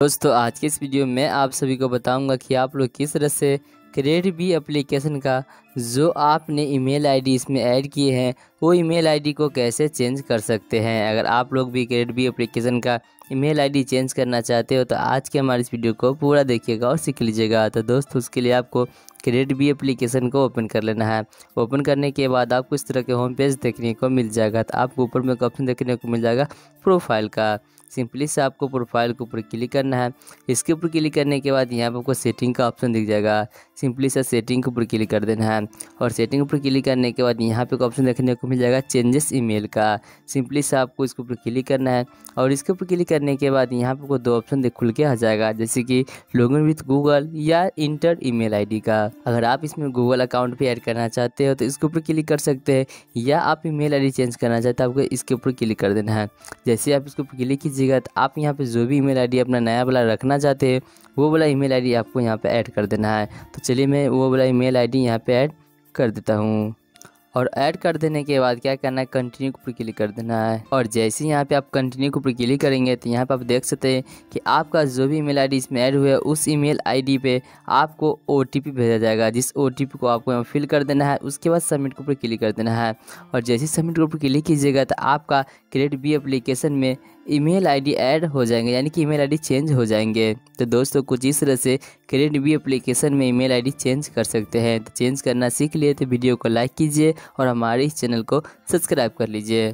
दोस्तों, आज के इस वीडियो में आप सभी को बताऊँगा कि आप लोग किस तरह से क्रिएट बी एप्लीकेशन का जो आपने ईमेल आईडी इसमें ऐड किए हैं, वो ईमेल आईडी को कैसे चेंज कर सकते हैं? अगर आप लोग भी क्रिएट बी एप्लीकेशन का ईमेल आईडी चेंज करना चाहते हो तो आज के हमारे इस वीडियो को पूरा देखिएगा और सीख लीजिएगा। तो दोस्त, उसके लिए आपको क्रिएट बी एप्लीकेशन को ओपन कर लेना है। ओपन करने के बाद आपको इस तरह के होम पेज देखने को मिल जाएगा। तो आपको ऊपर में एक ऑप्शन देखने को मिल जाएगा प्रोफ़ाइल का। सिंपली से आपको प्रोफ़ाइल के ऊपर क्लिक करना है। इसके ऊपर क्लिक करने के बाद यहाँ पर आपको सेटिंग का ऑप्शन दिख जाएगा। सिंपली से सेटिंग के ऊपर क्लिक कर देना है। और सेटिंग ऊपर क्लिक करने के बाद यहाँ पे एक ऑप्शन देखने को मिल जाएगा चेंजेस ईमेल का। सिंपली से आपको इसके ऊपर क्लिक करना है और इसके ऊपर क्लिक करने के बाद यहाँ पर दो ऑप्शन खुल के आ जाएगा, जैसे कि लॉगिन विथ गूगल या इंटर ईमेल आईडी का। अगर आप इसमें गूगल अकाउंट भी ऐड करना चाहते हो तो इसके ऊपर क्लिक कर सकते हैं या आप ईमेल आईडी चेंज करना चाहते हैं, आपको इसके ऊपर क्लिक कर देना है। जैसे आप इसके ऊपर क्लिक कीजिएगा तो आप यहाँ पे जो भी ईमेल आईडी अपना नया वाला रखना चाहते हैं, वो वाला ईमेल आईडी आपको यहाँ पे ऐड कर देना है। तो चलिए मैं वो वाला ईमेल आईडी यहाँ पे ऐड कर देता हूँ। और ऐड कर देने के बाद क्या करना है? कंटिन्यू के ऊपर क्लिक कर देना है। और जैसे ही यहाँ पे आप कंटिन्यू के ऊपर क्लिक करेंगे तो यहाँ पे आप देख सकते हैं कि आपका जो भी ईमेल आईडी इसमें ऐड हुआ है, उस ईमेल आईडी पे आपको ओटीपी भेजा जाएगा, जिस ओटीपी को आपको यहाँ फिल कर देना है, उसके बाद सबमिट के ऊपर क्लिक कर देना है। और जैसे सबमिट के ऊपर क्लिक कीजिएगा तो आपका क्रेडिट बी एप्लीकेशन में ईमेल आईडी ऐड हो जाएँगे, यानी कि ईमेल आईडी चेंज हो जाएँगे। तो दोस्तों, कुछ इस तरह से क्रेडिट बी एप्लीकेशन में ईमेल आईडी चेंज कर सकते हैं। तो चेंज करना सीख लिए तो वीडियो को लाइक कीजिए और हमारे इस चैनल को सब्सक्राइब कर लीजिए।